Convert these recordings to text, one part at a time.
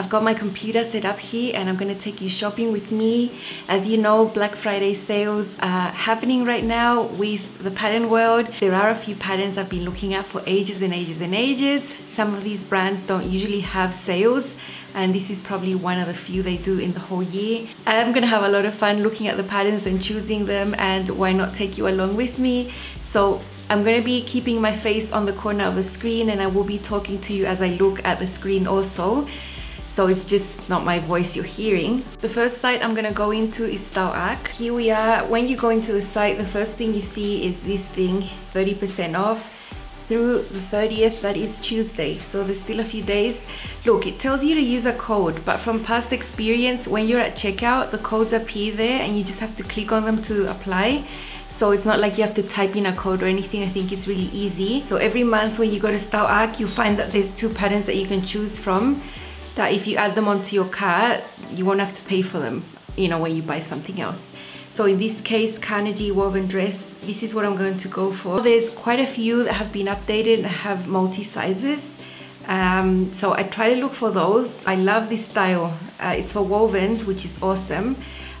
I've got my computer set up here and I'm gonna take you shopping with me. As you know, Black Friday sales are happening right now with the pattern world. There are a few patterns I've been looking at for ages and ages and ages. Some of these brands don't usually have sales and this is probably one of the few they do in the whole year. I'm gonna have a lot of fun looking at the patterns and choosing them and why not take you along with me. So I'm going to be keeping my face on the corner of the screen and I will be talking to you as I look at the screen also. So it's just not my voice you're hearing. The first site I'm to go into is Style Arc. Here we are. When you go into the site, the first thing you see is this thing, 30% off through the 30th, that is Tuesday. So there's still a few days. Look, it tells you to use a code, but from past experience, when you're at checkout, the codes appear there and you just have to click on them to apply. So it's not like you have to type in a code or anything. I think it's really easy. So every month when you go to Style Arc, you find that there's two patterns that you can choose from that if you add them onto your cart, you won't have to pay for them, you know, when you buy something else. So in this case, Carnegie woven dress, this is what I'm going to go for. There's quite a few that have been updated and have multi-sizes. Um, so I try to look for those. I love this style. Uh, it's for wovens, which is awesome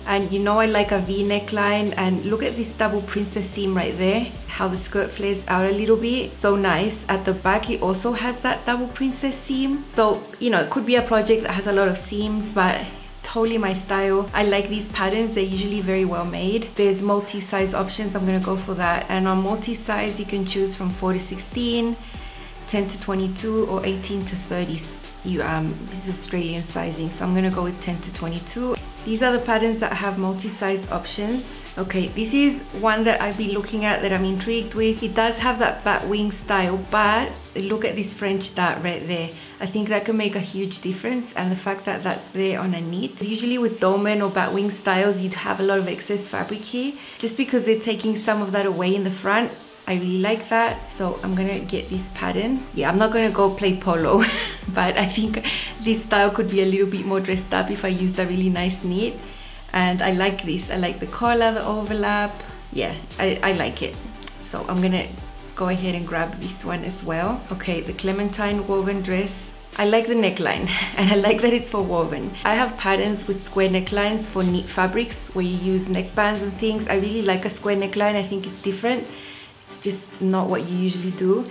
and you know I like a v neckline and look at this double princess seam right there how the skirt flares out a little bit. So nice. At the back it also has that double princess seam. So you know it could be a project that has a lot of seams but totally my style. I like these patterns. They're usually very well made. There's multi-size options. I'm gonna go for that. And on multi-size you can choose from 4 to 16 10 to 22 or 18 to 30 you um this is Australian sizing so I'm gonna go with 10 to 22 these are the patterns that have multi-size options. Okay, this is one that I've been looking at that I'm intrigued with. It does have that bat wing style, but look at this French dart right there. I think that can make a huge difference and the fact that that's there on a knit. Usually with dolman or bat wing styles, you'd have a lot of excess fabric here. Just because they're taking some of that away in the front, I really like that. So I'm gonna get this pattern. Yeah, I'm not gonna go play polo, but I think this style could be a little bit more dressed up if I used a really nice knit. And I like this. I like the collar, the overlap. Yeah, I, I like it. So I'm gonna go ahead and grab this one as well. Okay, the Clementine woven dress. I like the neckline and I like that it's for woven. I have patterns with square necklines for knit fabrics where you use neckbands and things. I really like a square neckline. I think it's different. It's just not what you usually do.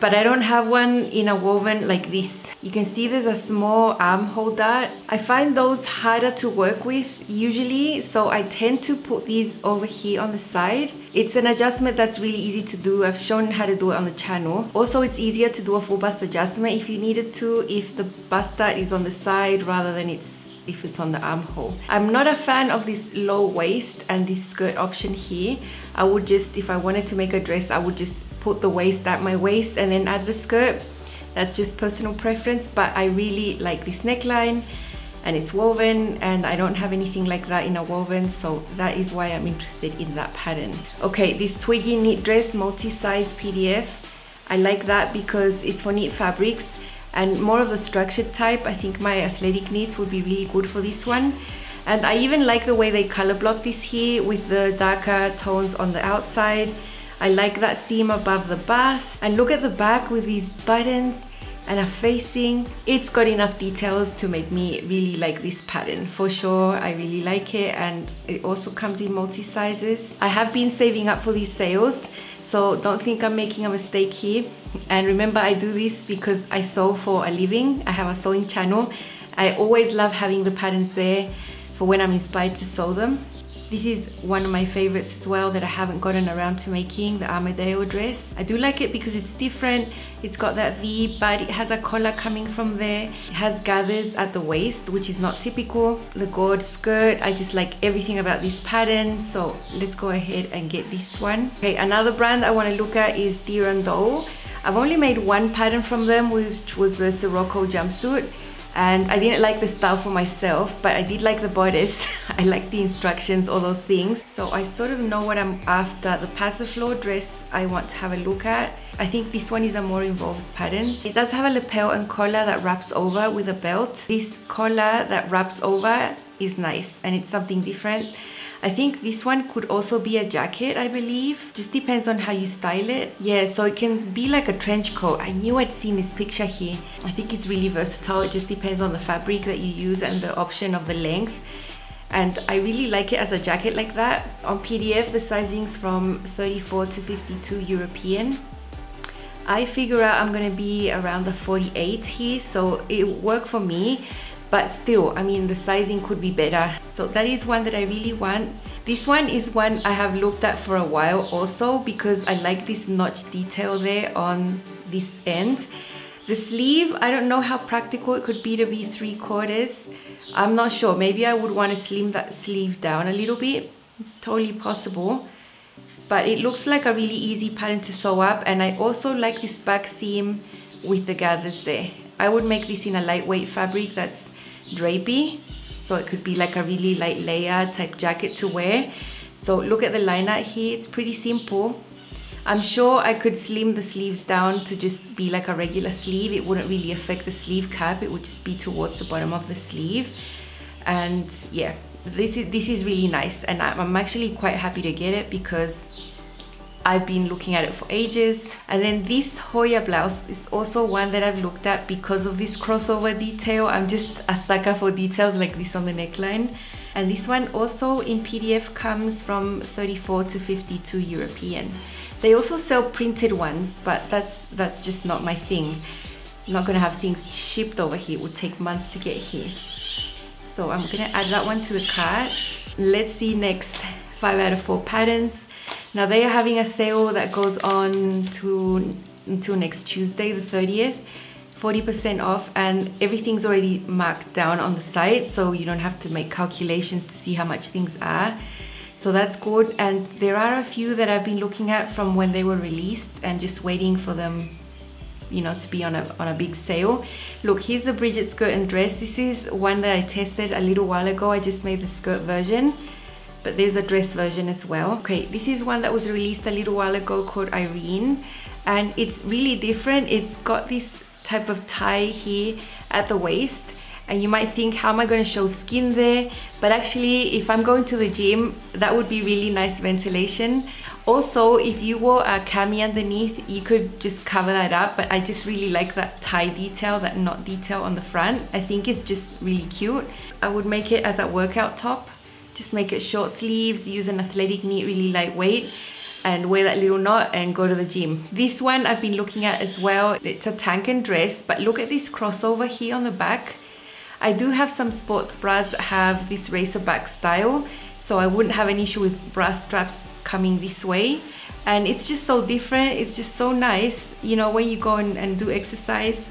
But I don't have one in a woven like this. You can see there's a small armhole dart. I find those harder to work with usually, so I tend to put these over here on the side. It's an adjustment that's really easy to do. I've shown how to do it on the channel. Also, it's easier to do a full bust adjustment if you needed to, if the bust dart is on the side rather than it's if it's on the armhole. I'm not a fan of this low waist and this skirt option here. I would just, if I wanted to make a dress, I would just put the waist at my waist and then add the skirt. That's just personal preference, but I really like this neckline and it's woven and I don't have anything like that in a woven so that is why I'm interested in that pattern. Okay, this Twiggy knit dress multi-size PDF. I like that because it's for knit fabrics and more of the structured type. I think my athletic knits would be really good for this one. And I even like the way they color block this here with the darker tones on the outside. I like that seam above the bust. And look at the back with these buttons and a facing. It's got enough details to make me really like this pattern. For sure, I really like it and it also comes in multi-sizes. I have been saving up for these sales, so don't think I'm making a mistake here. And remember, I do this because I sew for a living. I have a sewing channel. I always love having the patterns there for when I'm inspired to sew them. This is one of my favorites as well that I haven't gotten around to making, the Armidale dress. I do like it because it's different. It's got that V, but it has a collar coming from there. It has gathers at the waist, which is not typical. The gold skirt, I just like everything about this pattern. So let's go ahead and get this one. Okay, another brand I want to look at is Deer and Doe. I've only made one pattern from them, which was the Sirocco jumpsuit and I didn't like the style for myself but I did like the bodice. I like the instructions all those things. So I sort of know what I'm after. The Passiflore dress I want to have a look at. I think this one is a more involved pattern. It does have a lapel and collar that wraps over with a belt. This collar that wraps over is nice and it's something different I think this one could also be a jacket, I believe. Just depends on how you style it. Yeah, so it can be like a trench coat. I knew I'd seen this picture here. I think it's really versatile. It just depends on the fabric that you use and the option of the length. And I really like it as a jacket like that. On PDF, the sizing's from 34 to 52 European. I figure out I'm gonna be around the 48 here, so it worked for me but still I mean the sizing could be better. So that is one that I really want. This one is one I have looked at for a while also because I like this notch detail there on this end. The sleeve I don't know how practical it could be to be three quarters. I'm not sure. Maybe I would want to slim that sleeve down a little bit. Totally possible. But it looks like a really easy pattern to sew up and I also like this back seam with the gathers there. I would make this in a lightweight fabric that's drapey. So it could be like a really light layer type jacket to wear. So look at the line out here, it's pretty simple. I'm sure I could slim the sleeves down to just be like a regular sleeve. It wouldn't really affect the sleeve cap. It would just be towards the bottom of the sleeve. And yeah, this is, this is really nice. And I'm actually quite happy to get it because I've been looking at it for ages. And then this Hoya blouse is also one that I've looked at because of this crossover detail. I'm just a sucker for details like this on the neckline. And this one also in PDF comes from 34 to 52 European. They also sell printed ones, but that's that's just not my thing. I'm not gonna have things shipped over here. It would take months to get here. So I'm gonna add that one to the cart. Let's see next five out of four patterns. Now they are having a sale that goes on to until next Tuesday, the 30th. 40% off and everything's already marked down on the site so you don't have to make calculations to see how much things are. So that's good and there are a few that I've been looking at from when they were released and just waiting for them you know to be on a on a big sale look here's the Bridget skirt and dress this is one that I tested a little while ago I just made the skirt version but there's a dress version as well. Okay, this is one that was released a little while ago called Irene and it's really different. It's got this type of tie here at the waist and you might think how am I going to show skin there? But actually if I'm going to the gym that would be really nice ventilation. Also if you wore a cami underneath you could just cover that up but I just really like that tie detail that knot detail on the front. I think it's just really cute. I would make it as a workout top just make it short sleeves, use an athletic knit, really lightweight and wear that little knot and go to the gym. This one I've been looking at as well. It's a tank and dress, but look at this crossover here on the back. I do have some sports bras that have this racer back style, so I wouldn't have an issue with bra straps coming this way. And it's just so different, it's just so nice. You know, when you go and, and do exercise,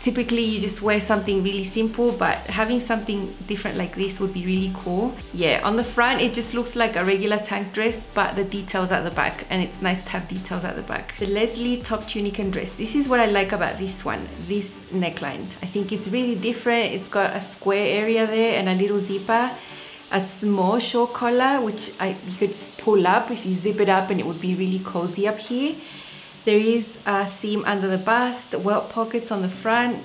typically you just wear something really simple but having something different like this would be really cool. Yeah on the front it just looks like a regular tank dress but the details at the back and it's nice to have details at the back. The Leslie top tunic and dress. This is what I like about this one this neckline. I think it's really different. It's got a square area there and a little zipper a small short collar which I, you could just pull up if you zip it up and it would be really cozy up here there is a seam under the bust, welt pockets on the front.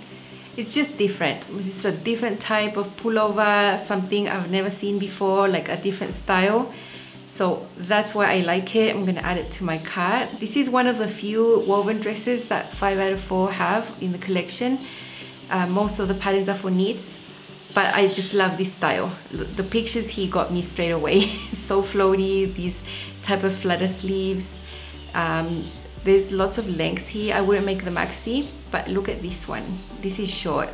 It's just different. It's just a different type of pullover, something I've never seen before, like a different style. So that's why I like it. I'm gonna add it to my cart. This is one of the few woven dresses that 5 out of 4 have in the collection. Uh, most of the patterns are for knits, but I just love this style. The pictures he got me straight away. so floaty, these type of flutter sleeves. Um, there's lots of lengths here. I wouldn't make the maxi, but look at this one. This is short.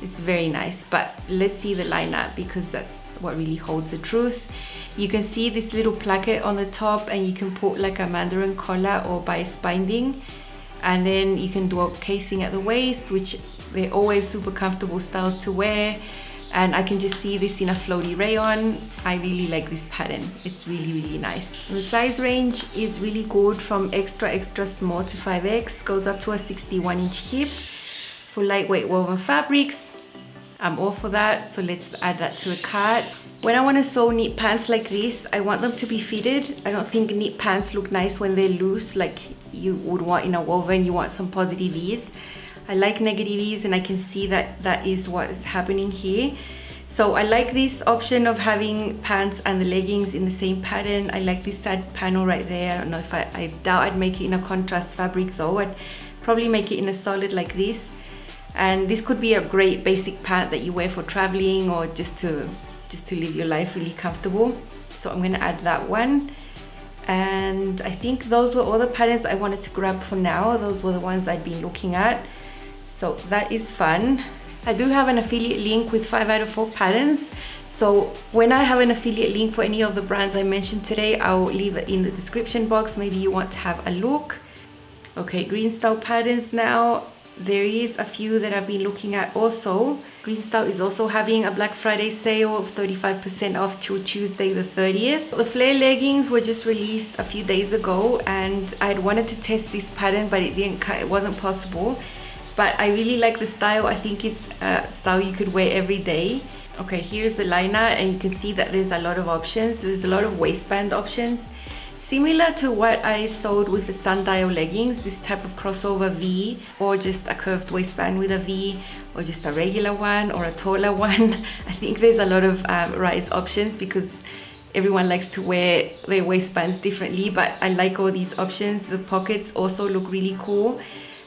It's very nice, but let's see the lineup because that's what really holds the truth. You can see this little placket on the top and you can put like a mandarin collar or bias binding. And then you can do a casing at the waist, which they're always super comfortable styles to wear and I can just see this in a floaty rayon. I really like this pattern. It's really, really nice. the size range is really good from extra, extra small to 5X, goes up to a 61 inch hip. For lightweight woven fabrics, I'm all for that, so let's add that to a cart. When I want to sew knit pants like this, I want them to be fitted. I don't think knit pants look nice when they're loose like you would want in a woven. You want some positive ease. I like negative ease and I can see that that is what is happening here. So I like this option of having pants and the leggings in the same pattern. I like this side panel right there. I don't know if I, I doubt I'd make it in a contrast fabric though. I'd probably make it in a solid like this. And this could be a great basic pant that you wear for traveling or just to, just to live your life really comfortable. So I'm gonna add that one. And I think those were all the patterns I wanted to grab for now. Those were the ones I'd been looking at. So that is fun. I do have an affiliate link with 5 out of 4 patterns. So when I have an affiliate link for any of the brands I mentioned today, I'll leave it in the description box. Maybe you want to have a look. Okay, Green Style patterns now. There is a few that I've been looking at also. Green Style is also having a Black Friday sale of 35% off till Tuesday the 30th. The flare leggings were just released a few days ago and I'd wanted to test this pattern but it didn't it wasn't possible but I really like the style. I think it's a style you could wear every day. Okay, here's the line art and you can see that there's a lot of options. There's a lot of waistband options. Similar to what I sewed with the sundial leggings, this type of crossover V or just a curved waistband with a V or just a regular one or a taller one. I think there's a lot of um, rise options because everyone likes to wear their waistbands differently but I like all these options. The pockets also look really cool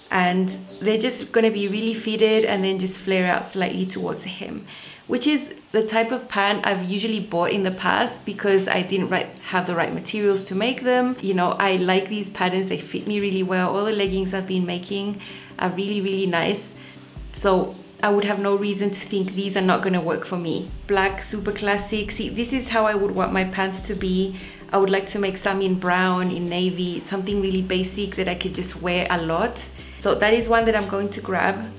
and they're just going to be really fitted and then just flare out slightly towards the hem which is the type of pant I've usually bought in the past because I didn't right, have the right materials to make them. You know, I like these patterns, they fit me really well. All the leggings I've been making are really, really nice. So I would have no reason to think these are not gonna work for me. Black, super classic. See, this is how I would want my pants to be. I would like to make some in brown, in navy, something really basic that I could just wear a lot. So that is one that I'm going to grab.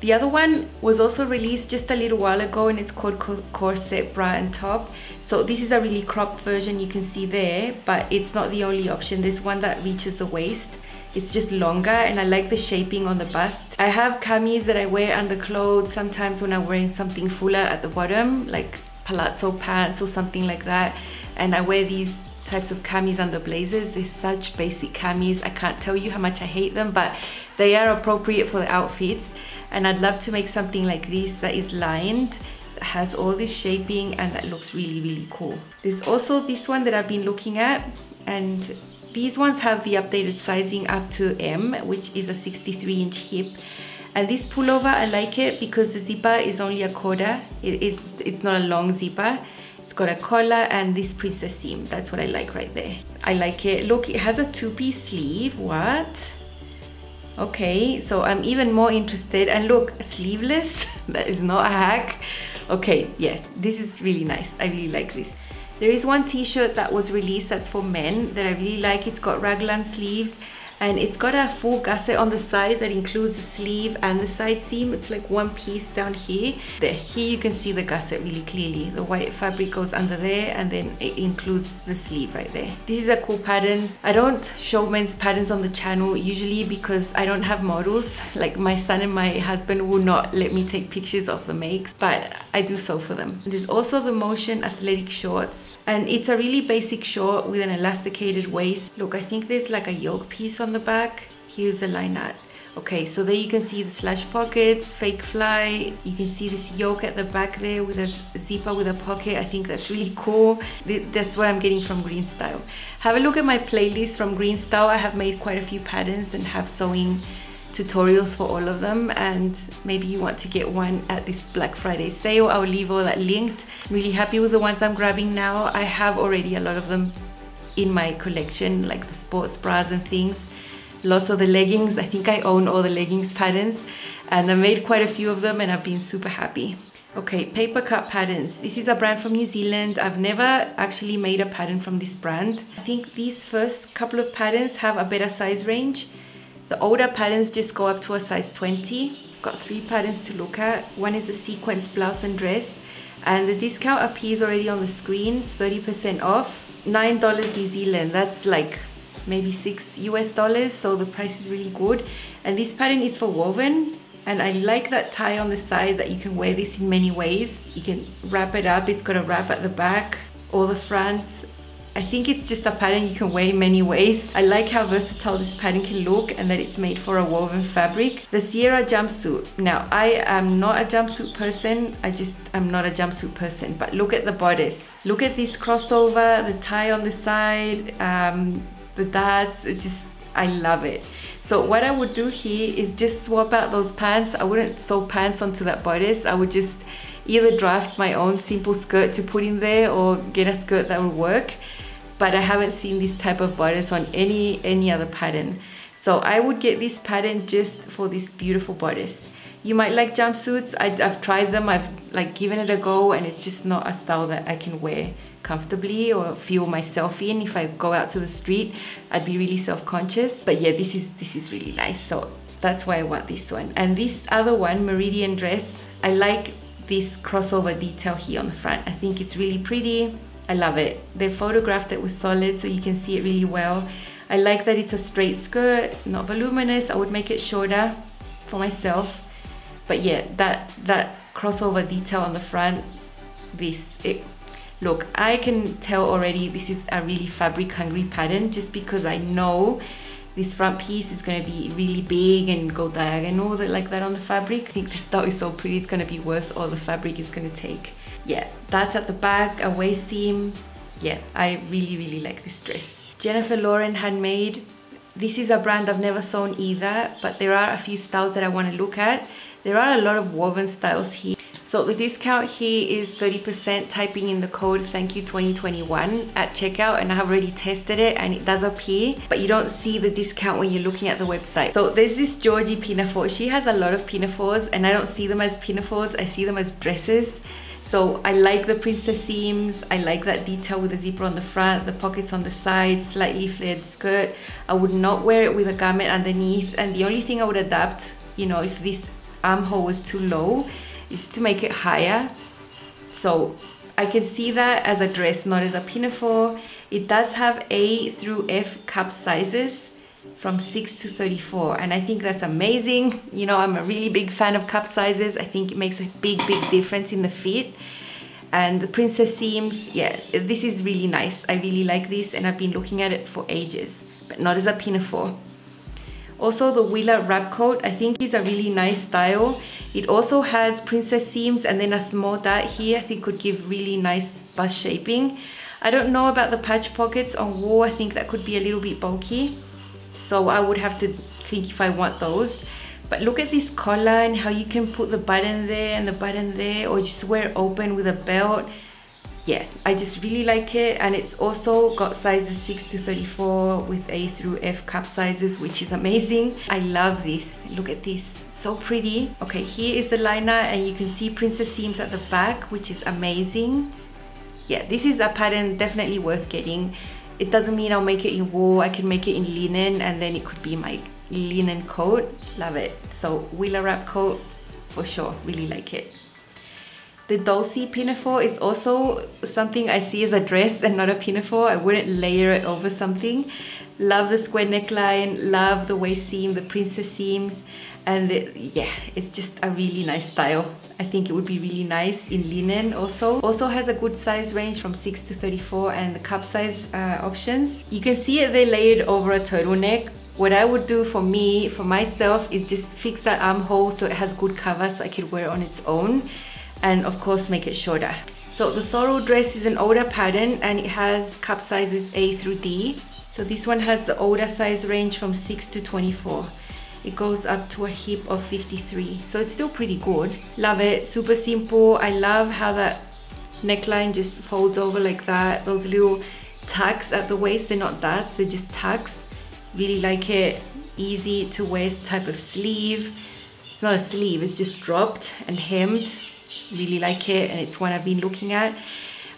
The other one was also released just a little while ago and it's called Corset Bra and Top. So this is a really cropped version you can see there, but it's not the only option. There's one that reaches the waist. It's just longer and I like the shaping on the bust. I have camis that I wear under clothes sometimes when I'm wearing something fuller at the bottom, like palazzo pants or something like that. And I wear these types of camis under blazers. They're such basic camis. I can't tell you how much I hate them, but they are appropriate for the outfits. And I'd love to make something like this that is lined has all this shaping and that looks really really cool there's also this one that I've been looking at and these ones have the updated sizing up to M which is a 63 inch hip and this pullover I like it because the zipper is only a quarter it, it, it's not a long zipper it's got a collar and this princess seam. That's what I like right there. I like it. Look, it has a two-piece sleeve. What? Okay, so I'm even more interested. And look, sleeveless. that is not a hack. Okay, yeah, this is really nice. I really like this. There is one t-shirt that was released that's for men that I really like. It's got raglan sleeves and it's got a full gusset on the side that includes the sleeve and the side seam. It's like one piece down here. There here you can see the gusset really clearly. The white fabric goes under there and then it includes the sleeve right there. This is a cool pattern. I don't show men's patterns on the channel usually because i don't have models. Like my son and my husband will not let me take pictures of the makes but i do sew for them. There's also the motion athletic shorts. And it's a really basic short with an elasticated waist. Look i think there's like a yoke piece on the back here's the line art okay so there you can see the slash pockets fake fly. You can see this yoke at the back there with a zipper with a pocket. I think that's really cool. That's what i'm getting from green style. Have a look at my playlist from green style. I have made quite a few patterns and have sewing tutorials for all of them. And maybe you want to get one at this Black Friday sale. I'll leave all that linked. I'm really happy with the ones I'm grabbing now. I have already a lot of them in my collection like the sports bras and things lots of the leggings. I think I own all the leggings patterns and I made quite a few of them and I've been super happy. Okay, Papercut patterns. This is a brand from New Zealand. I've never actually made a pattern from this brand. I think these first couple of patterns have a better size range. The older patterns just go up to a size 20. Got three patterns to look at. One is the sequence blouse and dress and the discount appears already on the screen. It's 30% off. $9 New Zealand. That's like maybe six US dollars so the price is really good and this pattern is for woven and I like that tie on the side that you can wear this in many ways you can wrap it up it's got a wrap at the back or the front I think it's just a pattern you can wear in many ways. I like how versatile this pattern can look and that it's made for a woven fabric. The Sierra jumpsuit. Now, I am not a jumpsuit person. I just, I'm not a jumpsuit person. But look at the bodice. Look at this crossover, the tie on the side, um, darts. It just, I love it. So what I would do here is just swap out those pants. I wouldn't sew pants onto that bodice. I would just either draft my own simple skirt to put in there or get a skirt that would work but I haven't seen this type of bodice on any any other pattern. So I would get this pattern just for this beautiful bodice. You might like jumpsuits. I, have tried them. I've like given it a go and it's just not a style that I can wear comfortably or feel myself in. If I go out to the street, I'd be really self-conscious. But yeah, this is this is really nice. So that's why I want this one. And this other one, Meridian dress, I like this crossover detail here on the front. I think it's really pretty. I love it. They photographed it with solid so you can see it really well. I like that it's a straight skirt, not voluminous. I would make it shorter for myself. But yeah, that, that crossover detail on the front, this, it, look, I can tell already this is a really fabric hungry pattern just because I know this front piece is going to be really big and go diagonal like that on the fabric. I think this style is so pretty, it's going to be worth all the fabric it's going to take. Yeah, that's at the back, a waist seam. Yeah, I really, really like this dress. Jennifer Lauren Handmade. This is a brand I've never sewn either, but there are a few styles that I want to look at. There are a lot of woven styles here. So the discount here is 30% typing in the code thank you 2021 at checkout and I have already tested it and it does appear but you don't see the discount when you're looking at the website. So there's this Georgie pinafore. She has a lot of pinafores and I don't see them as pinafores, I see them as dresses. So I like the princess seams. I like that detail with the zipper on the front, the pockets on the side, slightly flared skirt. I would not wear it with a garment underneath. And the only thing I would adapt, you know, if this armhole was too low, is to make it higher. So I can see that as a dress, not as a pinafore. It does have A through F cup sizes from 6 to 34 and I think that's amazing. You know, I'm a really big fan of cup sizes. I think it makes a big, big difference in the fit. And the princess seams, yeah, this is really nice. I really like this and I've been looking at it for ages, but not as a pinafore. Also the Willa wrap coat, I think is a really nice style. It also has princess seams and then a small dart here, I think could give really nice bust shaping. I don't know about the patch pockets on wool, I think that could be a little bit bulky. So I would have to think if I want those. But look at this collar and how you can put the button there and the button there or just wear it open with a belt yeah, I just really like it and it's also got sizes 6 to 34 with A through F cup sizes which is amazing. I love this. Look at this. So pretty. Okay, here is the line art and you can see princess seams at the back which is amazing. Yeah, this is a pattern definitely worth getting. It doesn't mean I'll make it in wool. I can make it in linen and then it could be my linen coat. Love it. So Willa wrap coat for sure. Really like it. The Dulcie pinafore is also something I see as a dress and not a pinafore. I wouldn't layer it over something. Love the square neckline, love the waist seam, the princess seams. And yeah, it's just a really nice style. I think it would be really nice in linen also. Also has a good size range from 6 to 34 and the cup size uh, options. You can see it they layered over a turtleneck what I would do for me, for myself, is just fix that armhole so it has good cover so I could wear it on its own and of course make it shorter. So the sorrel dress is an older pattern and it has cup sizes A through D. So this one has the older size range from 6 to 24. It goes up to a hip of 53. So it's still pretty good. Love it, super simple. I love how that neckline just folds over like that. Those little tucks at the waist, they're not darts, they're just tucks. Really like it. Easy to waist type of sleeve. It's not a sleeve, it's just dropped and hemmed really like it and it's one I've been looking at.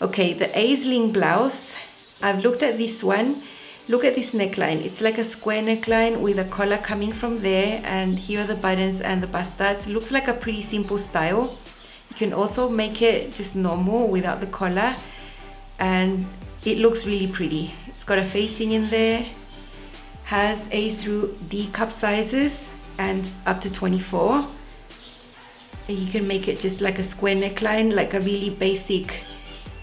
Okay, the Aisling blouse. I've looked at this one. Look at this neckline. It's like a square neckline with a collar coming from there and here are the buttons and the bust darts. Looks like a pretty simple style. You can also make it just normal without the collar and it looks really pretty. It's got a facing in there, has A through D cup sizes and up to 24 you can make it just like a square neckline like a really basic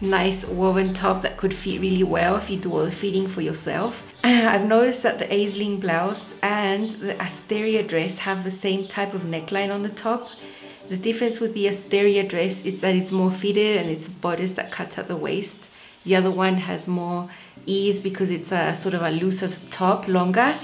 nice woven top that could fit really well if you do all the fitting for yourself. I've noticed that the Aisling blouse and the Asteria dress have the same type of neckline on the top. The difference with the Asteria dress is that it's more fitted and it's a bodice that cuts at the waist. The other one has more ease because it's a sort of a looser top, longer.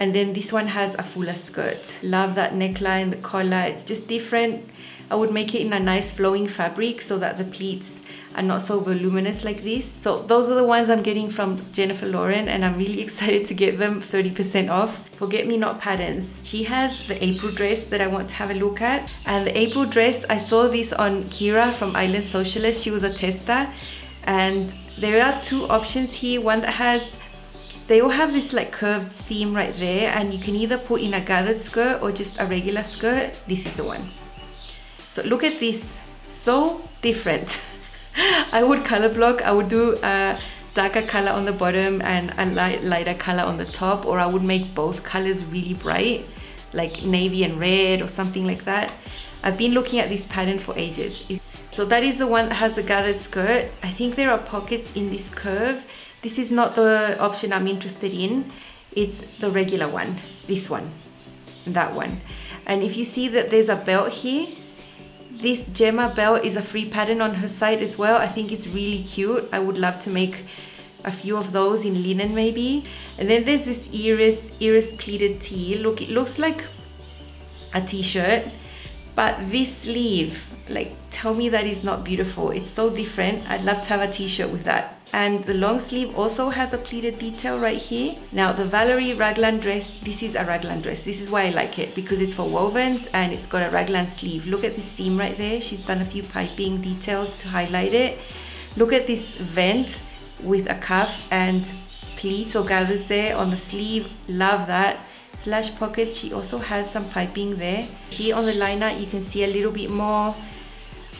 And then this one has a fuller skirt. Love that neckline, the collar, it's just different. I would make it in a nice flowing fabric so that the pleats are not so voluminous like this. So those are the ones I'm getting from Jennifer Lauren and I'm really excited to get them 30% off. Forget Me Not patterns. She has the April dress that I want to have a look at. And the April dress, I saw this on Kira from Island Socialist. She was a tester. And there are two options here. One that has they all have this like curved seam right there and you can either put in a gathered skirt or just a regular skirt. This is the one. So look at this, so different. I would color block, I would do a darker color on the bottom and a light, lighter color on the top or I would make both colors really bright like navy and red or something like that. I've been looking at this pattern for ages. So that is the one that has the gathered skirt. I think there are pockets in this curve. This is not the option I'm interested in. It's the regular one, this one, that one. And if you see that there's a belt here, this Gemma belt is a free pattern on her site as well. I think it's really cute. I would love to make a few of those in linen maybe. And then there's this iris, iris pleated tee. Look, it looks like a t-shirt, but this sleeve, like tell me that is not beautiful. It's so different. I'd love to have a t-shirt with that and the long sleeve also has a pleated detail right here. Now the Valeria raglan dress, this is a raglan dress. This is why I like it because it's for wovens and it's got a raglan sleeve. Look at the seam right there. She's done a few piping details to highlight it. Look at this vent with a cuff and pleats or gathers there on the sleeve. Love that. Slash pocket, she also has some piping there. Here on the line art, you can see a little bit more.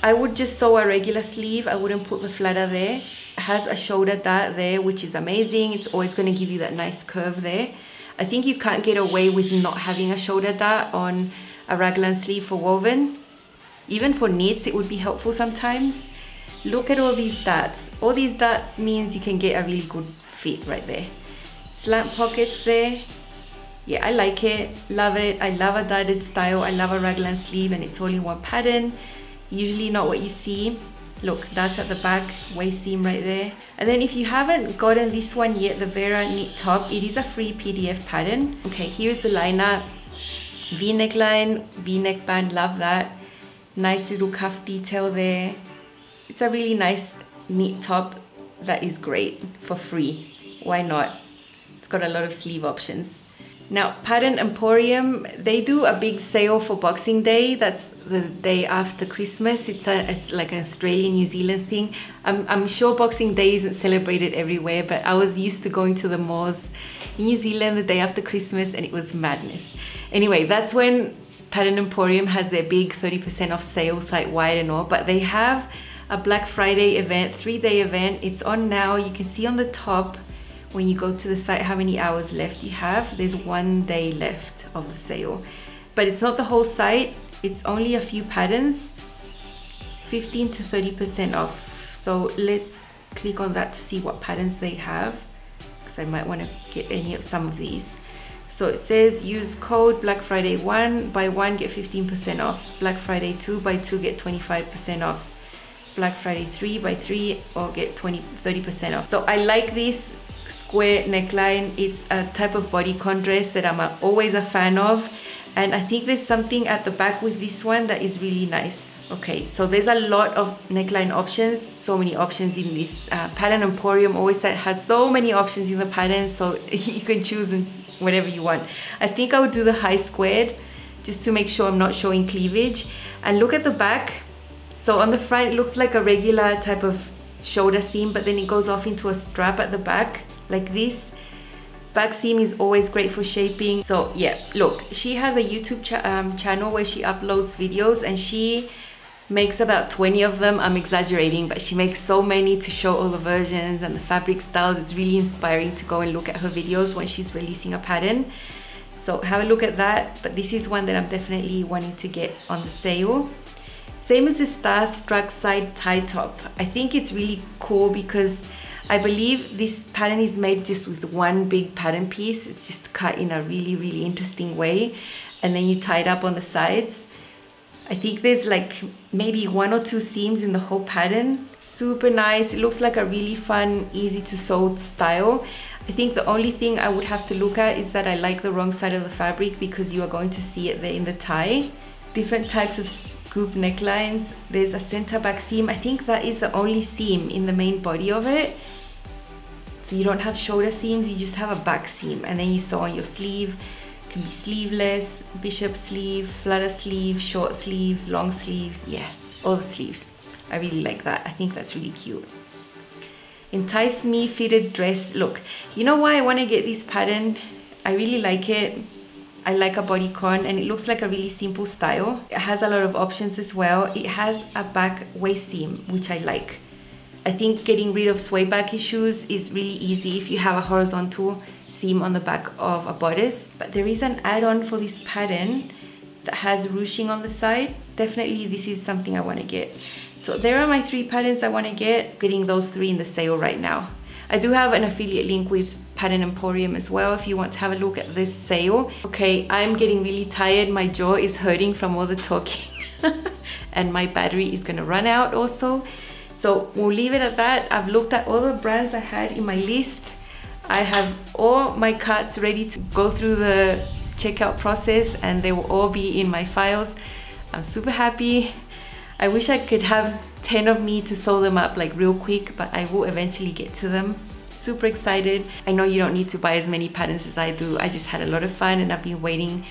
I would just sew a regular sleeve. I wouldn't put the flatter there has a shoulder dart there which is amazing. It's always going to give you that nice curve there. I think you can't get away with not having a shoulder dart on a raglan sleeve for woven. Even for knits it would be helpful sometimes. Look at all these darts all these darts means you can get a really good fit right there. Slant pockets there. Yeah I like it. Love it. I love a darted style. I love a raglan sleeve and it's only one pattern. Usually not what you see look that's at the back waist seam right there. And then if you haven't gotten this one yet the Vera knit top it is a free PDF pattern. Okay here's the line art v neckline v-neck band love that. Nice little cuff detail there. It's a really nice knit top that is great for free. Why not? It's got a lot of sleeve options now, Pattern Emporium, they do a big sale for Boxing Day. That's the day after Christmas. It's, a, it's like an Australian, New Zealand thing. I'm, I'm sure Boxing Day isn't celebrated everywhere, but I was used to going to the malls in New Zealand the day after Christmas and it was madness. Anyway, that's when Pattern Emporium has their big 30% off sale site-wide and all, but they have a Black Friday event, three-day event. It's on now. You can see on the top when you go to the site how many hours left you have. There's one day left of the sale. But it's not the whole site, it's only a few patterns. 15 to 30% off. So let's click on that to see what patterns they have because I might want to get any of some of these. So it says use code Black Friday 1, buy 1 get 15% off. Black Friday 2, buy 2 get 25% off. Black Friday 3, buy 3 or get 20 30% off. So I like this square neckline. It's a type of bodycon dress that I'm always a fan of. And I think there's something at the back with this one that is really nice. Okay, so there's a lot of neckline options, so many options in this. Uh, Pattern Emporium always has so many options in the patterns, so you can choose whatever you want. I think I would do the high squared just to make sure I'm not showing cleavage. And look at the back. So on the front, it looks like a regular type of shoulder seam, but then it goes off into a strap at the back like this. Back seam is always great for shaping. So yeah look she has a youtube um, channel where she uploads videos and she makes about 20 of them. I'm exaggerating but she makes so many to show all the versions and the fabric styles. It's really inspiring to go and look at her videos when she's releasing a pattern. So have a look at that but this is one that i'm definitely wanting to get on the sale. Same as the Starstruck side tie top. I think it's really cool because I believe this pattern is made just with one big pattern piece. It's just cut in a really, really interesting way. And then you tie it up on the sides. I think there's like maybe one or two seams in the whole pattern. Super nice. It looks like a really fun, easy to sew style. I think the only thing I would have to look at is that I like the wrong side of the fabric because you are going to see it there in the tie. Different types of scoop necklines. There's a center back seam. I think that is the only seam in the main body of it. So you don't have shoulder seams, you just have a back seam and then you sew on your sleeve. It can be sleeveless, bishop sleeve, flutter sleeve, short sleeves, long sleeves. Yeah, all the sleeves. I really like that. I think that's really cute. Entice Me fitted dress. Look, you know why I want to get this pattern? I really like it. I like a bodycon and it looks like a really simple style. It has a lot of options as well. It has a back waist seam, which I like. I think getting rid of sway back issues is really easy if you have a horizontal seam on the back of a bodice. But there is an add-on for this pattern that has ruching on the side. Definitely this is something I want to get. So there are my three patterns I want to get, getting those three in the sale right now. I do have an affiliate link with Pattern Emporium as well if you want to have a look at this sale. Okay, I'm getting really tired. My jaw is hurting from all the talking and my battery is gonna run out also. So we'll leave it at that. I've looked at all the brands I had in my list. I have all my carts ready to go through the checkout process and they will all be in my files. I'm super happy. I wish I could have 10 of me to sew them up like real quick, but I will eventually get to them. Super excited. I know you don't need to buy as many patterns as I do. I just had a lot of fun and I've been waiting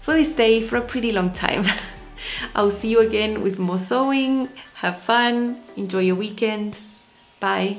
for this day for a pretty long time. I'll see you again with more sewing. Have fun. Enjoy your weekend. Bye.